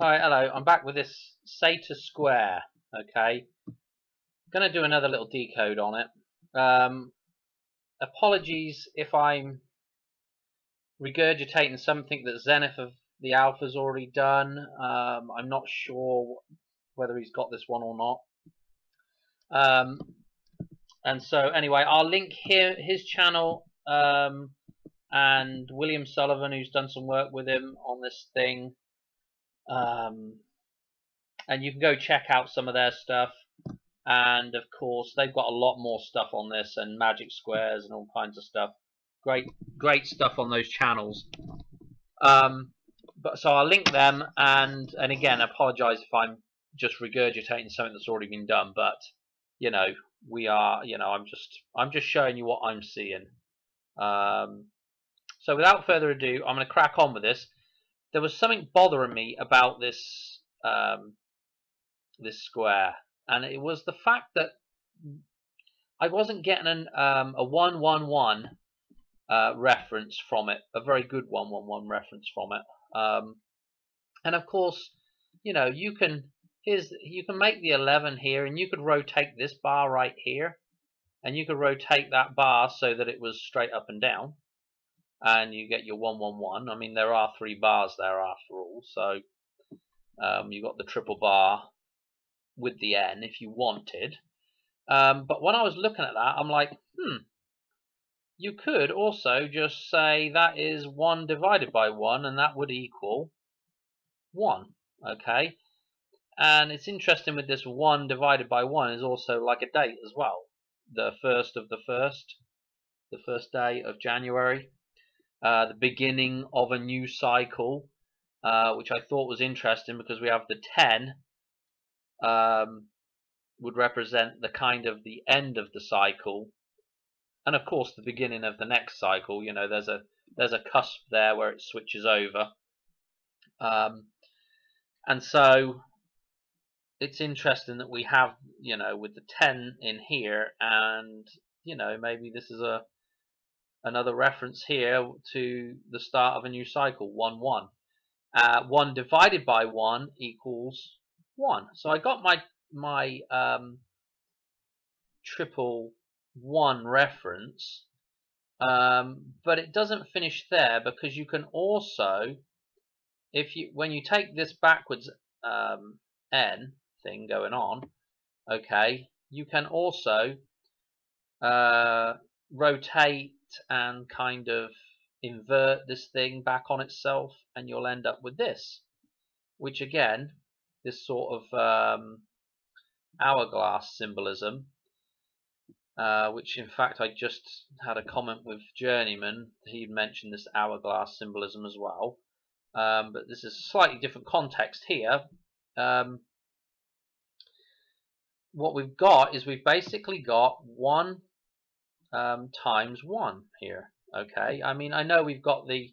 Alright, hello, I'm back with this Sator Square, okay. Going to do another little decode on it. Um, apologies if I'm regurgitating something that Zenith of the Alpha's already done. Um, I'm not sure whether he's got this one or not. Um, and so anyway, I'll link here his channel um, and William Sullivan, who's done some work with him on this thing. Um, and you can go check out some of their stuff. And of course, they've got a lot more stuff on this and magic squares and all kinds of stuff. Great, great stuff on those channels. Um, but so I'll link them and and again, apologise if I'm just regurgitating something that's already been done. But you know, we are, you know, I'm just I'm just showing you what I'm seeing. Um, so without further ado, I'm going to crack on with this there was something bothering me about this um, this square, and it was the fact that I wasn't getting an, um, a one one one uh, reference from it, a very good one one one reference from it. Um, and of course, you know you can here's you can make the 11 here, and you could rotate this bar right here, and you could rotate that bar so that it was straight up and down and you get your 111. I mean, there are three bars there after all, so um, you've got the triple bar with the N if you wanted. Um, but when I was looking at that, I'm like, hmm, you could also just say that is 1 divided by 1, and that would equal 1, okay? And it's interesting with this 1 divided by 1 is also like a date as well. The first of the first, the first day of January. Uh, the beginning of a new cycle, uh, which I thought was interesting because we have the 10 um, would represent the kind of the end of the cycle, and of course the beginning of the next cycle. You know, there's a there's a cusp there where it switches over, um, and so it's interesting that we have you know with the 10 in here, and you know maybe this is a another reference here to the start of a new cycle, 1, 1. Uh, 1 divided by 1 equals 1. So I got my, my um, triple 1 reference, um, but it doesn't finish there because you can also, if you when you take this backwards um, n thing going on, okay, you can also uh, rotate and kind of invert this thing back on itself and you'll end up with this which again this sort of um, hourglass symbolism uh, which in fact I just had a comment with Journeyman. He mentioned this hourglass symbolism as well. Um, but this is a slightly different context here. Um, what we've got is we've basically got one um, times 1 here. Okay, I mean, I know we've got the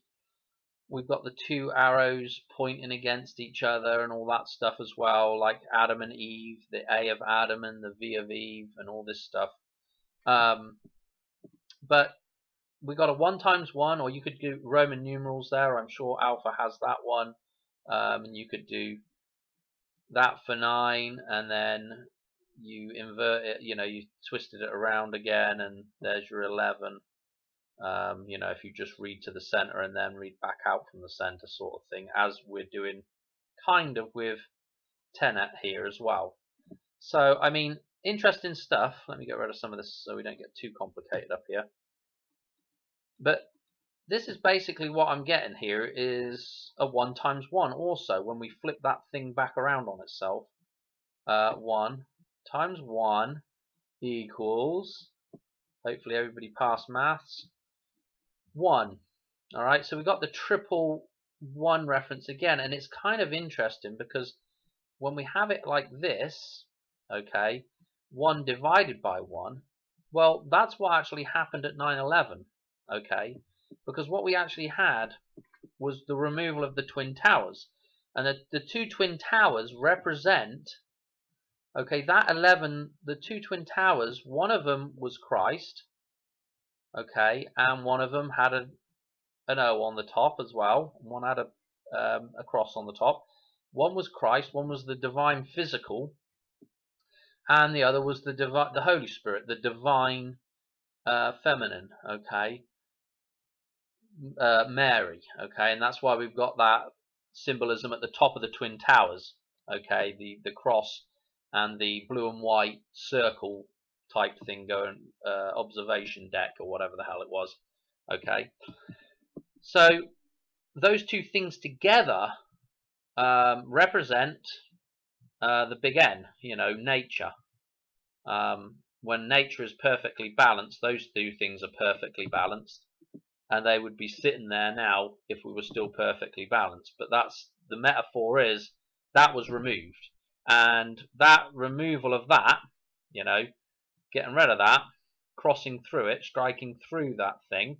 we've got the two arrows pointing against each other and all that stuff as well, like Adam and Eve, the A of Adam and the V of Eve, and all this stuff. Um, but we got a 1 times 1, or you could do Roman numerals there. I'm sure Alpha has that one. Um, and you could do that for 9, and then you invert it, you know, you twisted it around again, and there's your 11. Um, you know, if you just read to the center and then read back out from the center, sort of thing, as we're doing kind of with Tenet here as well. So, I mean, interesting stuff. Let me get rid of some of this so we don't get too complicated up here. But this is basically what I'm getting here is a 1 times 1 also when we flip that thing back around on itself. Uh, 1 times 1 equals, hopefully everybody passed maths, 1. Alright, so we got the triple 1 reference again, and it's kind of interesting because when we have it like this, okay, 1 divided by 1, well, that's what actually happened at 9-11, okay, because what we actually had was the removal of the Twin Towers. And the, the two Twin Towers represent Okay, that 11, the two twin towers, one of them was Christ, okay, and one of them had a, an O on the top as well, one had a, um, a cross on the top. One was Christ, one was the divine physical, and the other was the divi- the Holy Spirit, the divine uh, feminine. Okay, uh, Mary. Okay, and that's why we've got that symbolism at the top of the twin towers. Okay, the the cross and the blue and white circle type thing going uh, observation deck or whatever the hell it was. Okay, so those two things together um, represent uh, the big N, you know, nature. Um, when nature is perfectly balanced, those two things are perfectly balanced, and they would be sitting there now if we were still perfectly balanced. But that's the metaphor is that was removed, and that removal of that, you know, getting rid of that, crossing through it, striking through that thing,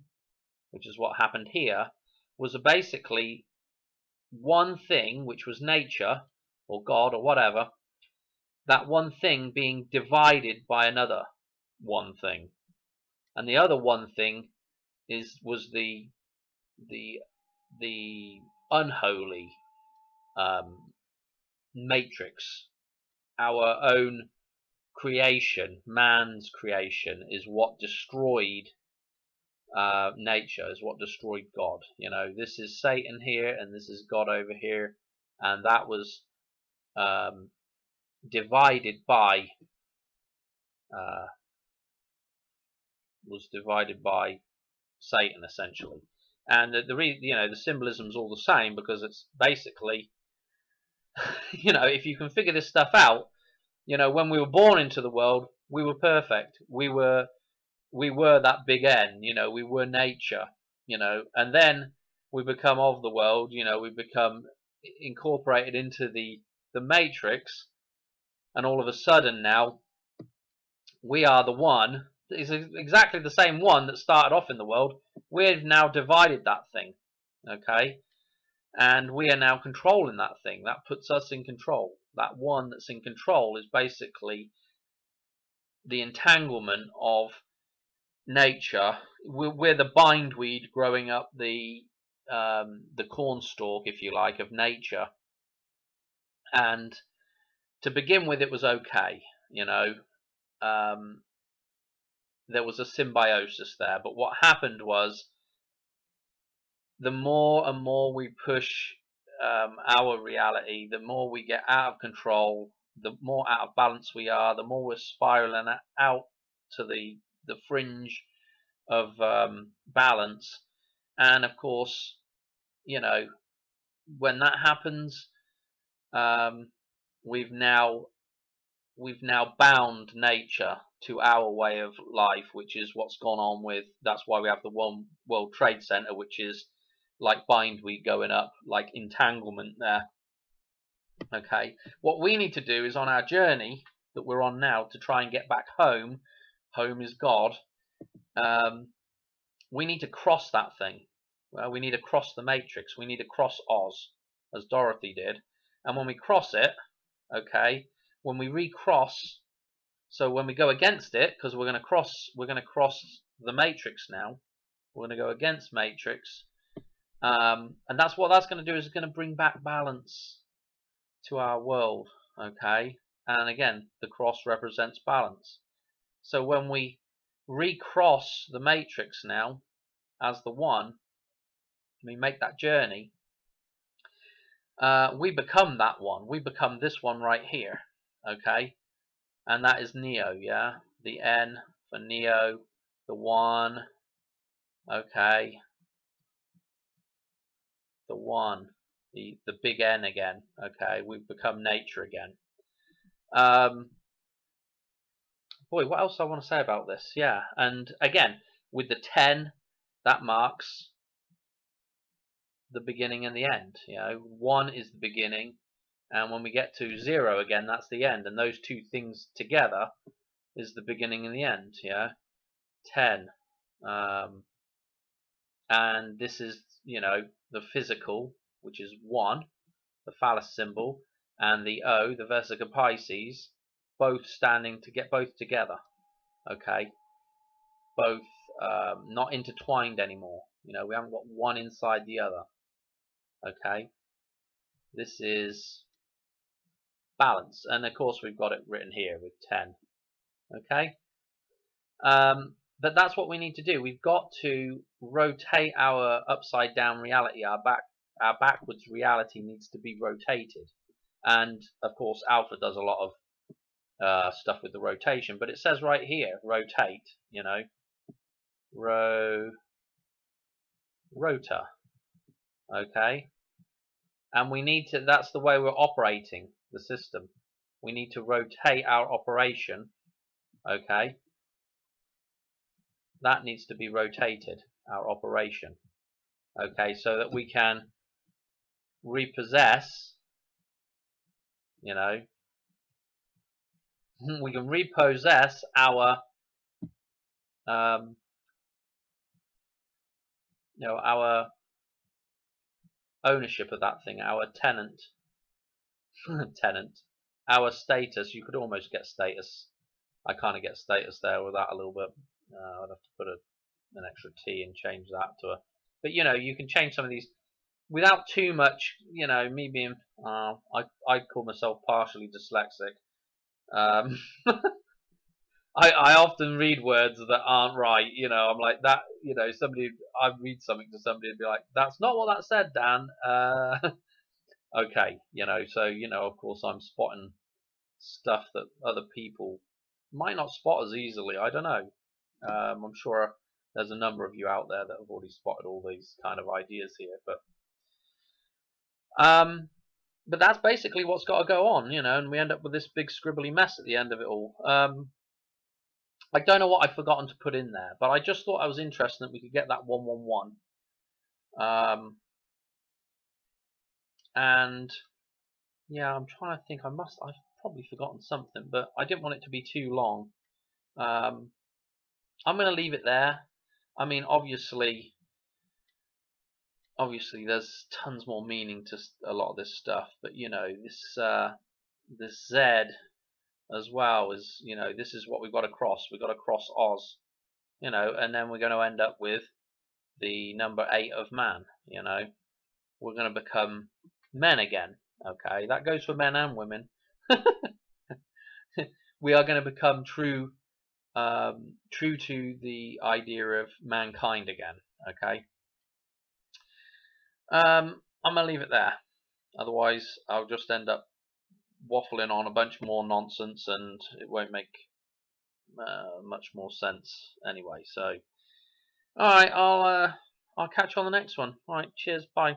which is what happened here, was basically one thing, which was nature or God or whatever, that one thing being divided by another one thing, and the other one thing is was the the the unholy um, matrix, our own creation, man's creation, is what destroyed uh, nature, is what destroyed God. You know, this is Satan here, and this is God over here, and that was um, divided by uh, was divided by Satan essentially. And the, the you know the symbolism is all the same because it's basically you know if you can figure this stuff out, you know when we were born into the world we were perfect. We were we were that big N, you know, we were nature, you know, and then we become of the world, you know, we become incorporated into the the matrix and all of a sudden now we are the one is exactly the same one that started off in the world. We've now divided that thing, okay? And we are now controlling that thing. That puts us in control. That one that's in control is basically the entanglement of nature. We're, we're the bindweed growing up the um, the cornstalk, if you like, of nature. And to begin with, it was okay, you know. Um, there was a symbiosis there. But what happened was the more and more we push um, our reality, the more we get out of control, the more out of balance we are, the more we're spiraling out to the the fringe of um, balance. And of course, you know, when that happens, um, we've now we've now bound nature to our way of life, which is what's gone on with. That's why we have the One World Trade Center, which is like bindweed going up, like entanglement there. Okay, what we need to do is on our journey that we're on now to try and get back home. Home is God. Um, we need to cross that thing. Well, we need to cross the matrix. We need to cross Oz, as Dorothy did. And when we cross it, okay, when we recross so when we go against it, because we're going to cross, we're going to cross the matrix now. We're going to go against matrix, um, and that's what that's going to do is it's going to bring back balance to our world. Okay, and again, the cross represents balance. So when we recross the matrix now as the one, we make that journey. Uh, we become that one. We become this one right here. Okay, and that is Neo, yeah? The N for Neo, the 1, okay, the 1, the, the big N again, okay, we've become nature again. Um, boy, what else I want to say about this? Yeah, and again, with the 10, that marks the beginning and the end. You know, 1 is the beginning, and when we get to zero again that's the end and those two things together is the beginning and the end yeah 10 um, and this is you know the physical which is 1 the phallus symbol and the O the Vesica Pisces both standing to get both together okay both um, not intertwined anymore you know we haven't got one inside the other okay this is balance. And of course we've got it written here with 10. Okay? Um, but that's what we need to do. We've got to rotate our upside down reality. Our back, our backwards reality needs to be rotated. And of course alpha does a lot of uh, stuff with the rotation. But it says right here, rotate, you know. Ro rotor. Okay? And we need to, that's the way we're operating the system. We need to rotate our operation. Okay? That needs to be rotated, our operation. Okay, so that we can repossess, you know, we can repossess our um, you know our ownership of that thing, our tenant, tenant, our status. You could almost get status. I kind of get status there with that a little bit. Uh, I'd have to put a, an extra T and change that to a. But you know, you can change some of these without too much. You know, me being, uh, I I call myself partially dyslexic. Um, I, I often read words that aren't right. You know, I'm like that. You know, somebody I read something to somebody and be like, "That's not what that said, Dan." Uh, okay, you know. So you know, of course, I'm spotting stuff that other people might not spot as easily. I don't know. Um, I'm sure there's a number of you out there that have already spotted all these kind of ideas here, but um, but that's basically what's got to go on, you know, and we end up with this big scribbly mess at the end of it all. Um, I don't know what I've forgotten to put in there, but I just thought I was interested that we could get that 111. Um, and yeah, I'm trying to think. I must. I've probably forgotten something, but I didn't want it to be too long. Um, I'm going to leave it there. I mean, obviously, obviously, there's tons more meaning to a lot of this stuff, but you know, this uh, this Z as well is, you know, this is what we've got to cross. We've got to cross Oz, you know, and then we're going to end up with the number eight of man, you know. We're going to become men again, okay? That goes for men and women. we are going to become true um, true to the idea of mankind again. Okay. Um, I'm gonna leave it there. Otherwise, I'll just end up waffling on a bunch more nonsense, and it won't make uh, much more sense anyway. So, all right, I'll uh, I'll catch you on the next one. All right, cheers, bye.